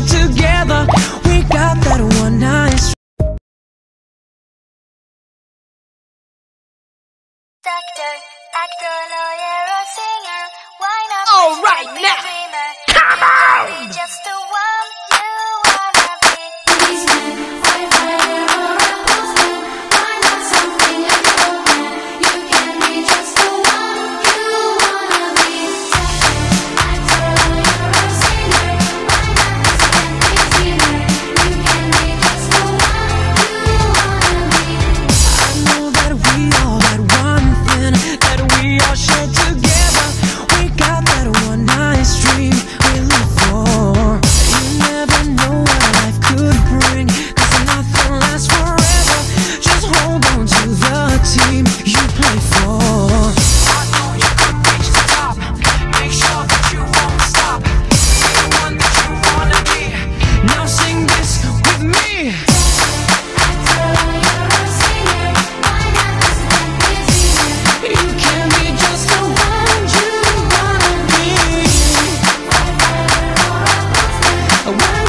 together. We got that one actor, lawyer, or singer. Why not? All right now. Come on. Oh.